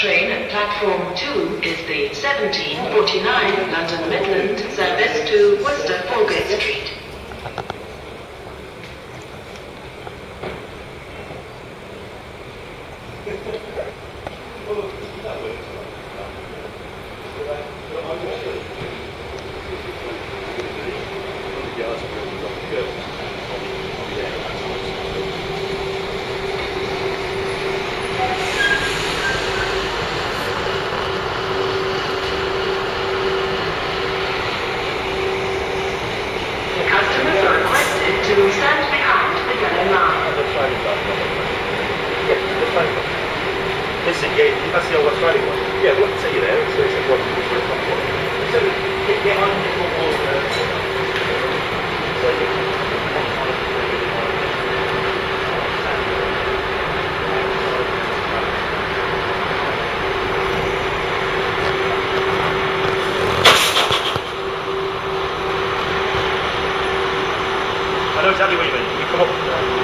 train at platform 2 is the 1749 London Midland service to Worcester Foregate Street. to stand behind the yellow line. Listen, yeah, that's the old Australian one. Yeah, what see you there? So it's a one. So get on I know exactly what you mean. Come up.